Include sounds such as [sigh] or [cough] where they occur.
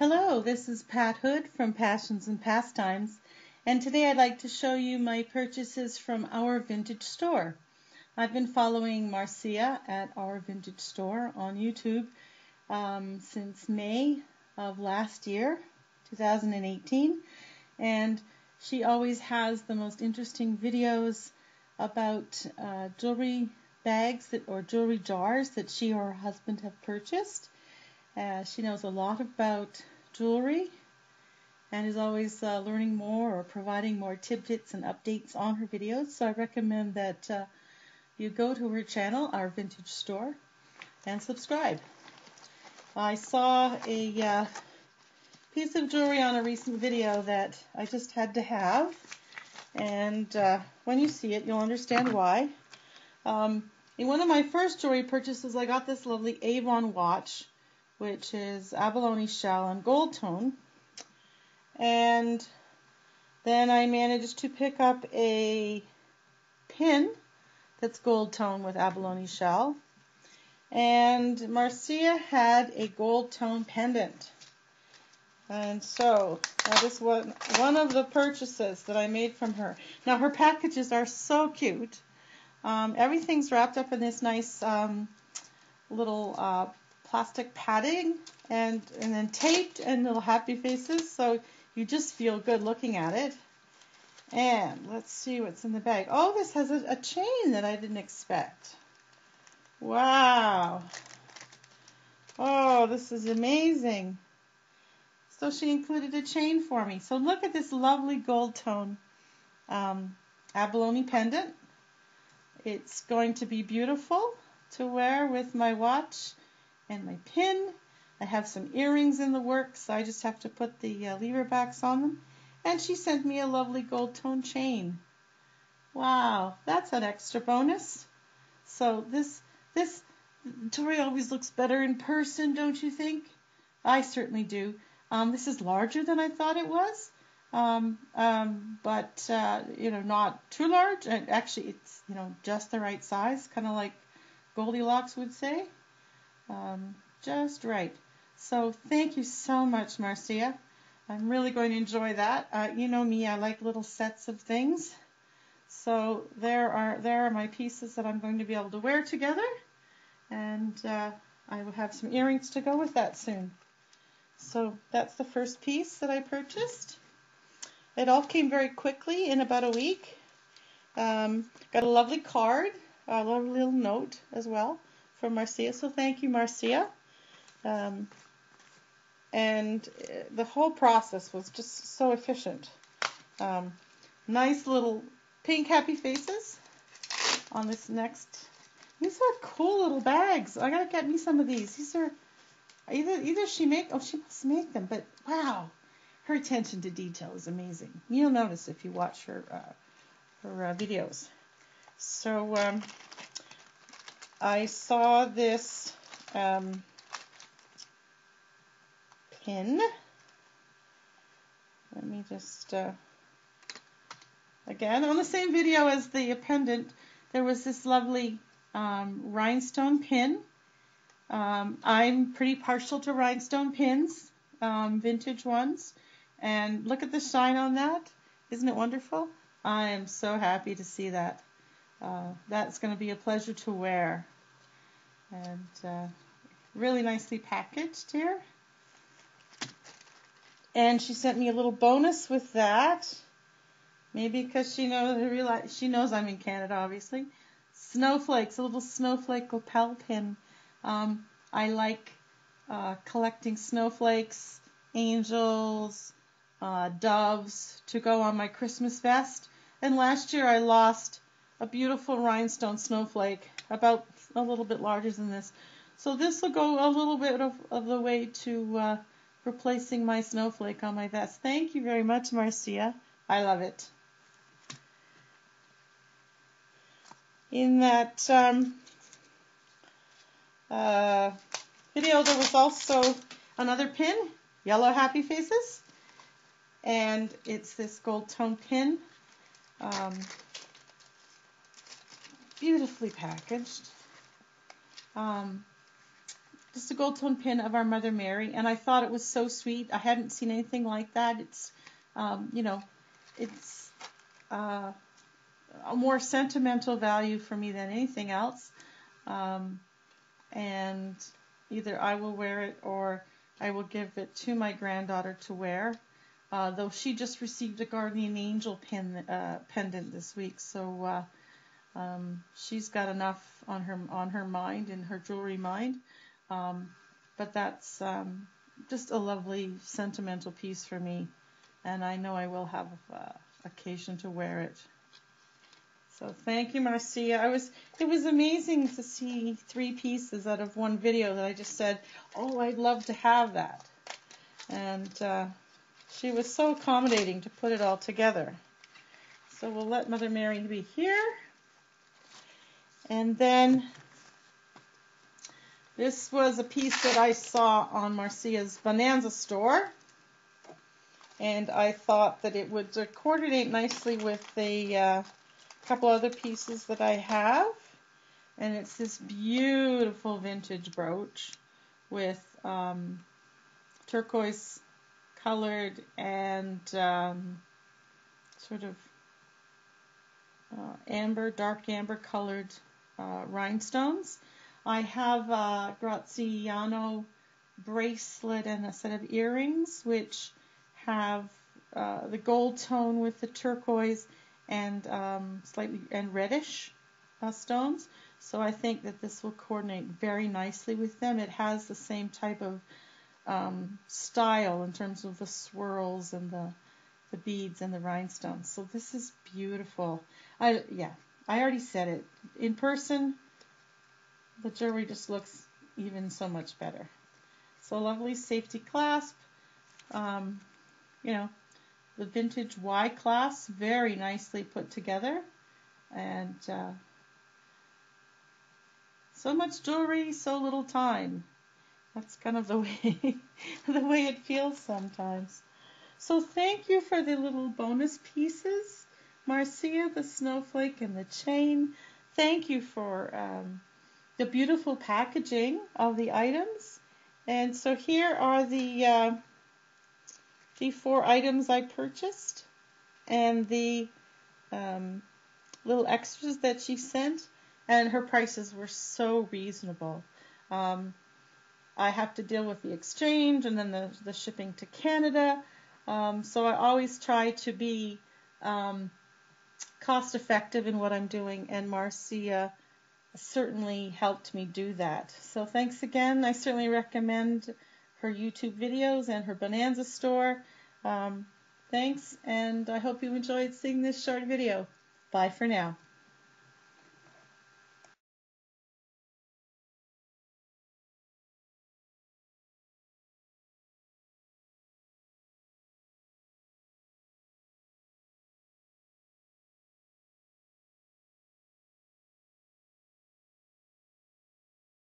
Hello, this is Pat Hood from Passions and Pastimes, and today I'd like to show you my purchases from Our Vintage Store. I've been following Marcia at Our Vintage Store on YouTube um, since May of last year, 2018, and she always has the most interesting videos about uh, jewelry bags that, or jewelry jars that she or her husband have purchased. Uh, she knows a lot about jewelry and is always uh, learning more or providing more tidbits and updates on her videos. So I recommend that uh, you go to her channel, Our Vintage Store, and subscribe. I saw a uh, piece of jewelry on a recent video that I just had to have, and uh, when you see it, you'll understand why. Um, in one of my first jewelry purchases, I got this lovely Avon watch, which is abalone shell and gold tone. And then I managed to pick up a pin that's gold tone with abalone shell. And Marcia had a gold tone pendant. And so that is one, one of the purchases that I made from her. Now her packages are so cute. Um, everything's wrapped up in this nice um, little uh, plastic padding and, and then taped and little happy faces. So you just feel good looking at it. And let's see what's in the bag. Oh, this has a, a chain that I didn't expect. Wow. Oh, this is amazing. So she included a chain for me. So look at this lovely gold tone um, abalone pendant. It's going to be beautiful to wear with my watch and my pin. I have some earrings in the works, so I just have to put the uh, lever backs on them. And she sent me a lovely gold tone chain. Wow, that's an extra bonus. So this this jewelry always looks better in person, don't you think? I certainly do. Um, this is larger than I thought it was um, um, but uh, you know, not too large. And actually, it's you know just the right size, kind of like Goldilocks would say, um, just right. So thank you so much, Marcia. I'm really going to enjoy that. Uh, you know me, I like little sets of things. So there are there are my pieces that I'm going to be able to wear together, and uh, I will have some earrings to go with that soon. So that's the first piece that I purchased. It all came very quickly in about a week. Um, got a lovely card, a lovely little note as well from Marcia. So thank you, Marcia. Um, and uh, the whole process was just so efficient. Um, nice little pink happy faces on this next. These are cool little bags. I gotta get me some of these. These are either either she make oh she must make them, but wow, her attention to detail is amazing. You'll notice if you watch her uh, her uh, videos. So um, I saw this um, pin. Let me just uh, again on the same video as the pendant. There was this lovely um, rhinestone pin. Um, I'm pretty partial to rhinestone pins, um, vintage ones. And look at the shine on that. Isn't it wonderful? I am so happy to see that. Uh, that's going to be a pleasure to wear. And uh, really nicely packaged here. And she sent me a little bonus with that. Maybe because she knows I realize she knows I'm in Canada, obviously. Snowflakes, a little snowflake lapel pin. Um, I like uh, collecting snowflakes, angels, uh, doves to go on my Christmas vest. And last year I lost a beautiful rhinestone snowflake, about a little bit larger than this. So this will go a little bit of, of the way to uh, replacing my snowflake on my vest. Thank you very much, Marcia. I love it. In that um, uh, video, there was also another pin, yellow happy faces and it's this gold tone pin. Um, beautifully packaged. Um, just a gold tone pin of our Mother Mary, and I thought it was so sweet. I hadn't seen anything like that. It's, um, you know, it's uh, a more sentimental value for me than anything else. Um, and either I will wear it or I will give it to my granddaughter to wear. Uh, though she just received a guardian angel pin, uh, pendant this week, so uh, um, she's got enough on her on her mind in her jewelry mind. Um, but that's um, just a lovely sentimental piece for me, and I know I will have uh, occasion to wear it. So thank you, Marcia. I was it was amazing to see three pieces out of one video that I just said, oh, I'd love to have that, and uh, she was so accommodating to put it all together. So we'll let Mother Mary be here. And then this was a piece that I saw on Marcia's Bonanza store. And I thought that it would coordinate nicely with a uh, couple other pieces that I have. And it's this beautiful vintage brooch with um, turquoise colored and um, sort of uh, amber, dark amber colored uh, rhinestones. I have a Graziano bracelet and a set of earrings, which have uh, the gold tone with the turquoise and um, slightly and reddish uh, stones. So I think that this will coordinate very nicely with them. It has the same type of um, style in terms of the swirls and the the beads and the rhinestones. So this is beautiful. I yeah, I already said it. In person, the jewelry just looks even so much better. So lovely safety clasp. Um, you know, the vintage Y clasp, very nicely put together. And uh, so much jewelry, so little time. That's kind of the [laughs] way the way it feels sometimes. So thank you for the little bonus pieces. Marcia, the snowflake, and the chain. Thank you for um, the beautiful packaging of the items. And so here are the uh, the four items I purchased and the um, little extras that she sent. And her prices were so reasonable. Um, I have to deal with the exchange and then the, the shipping to Canada. Um, so I always try to be um, cost effective in what I'm doing, and Marcia certainly helped me do that. So thanks again. I certainly recommend her YouTube videos and her Bonanza store. Um, thanks, and I hope you enjoyed seeing this short video. Bye for now.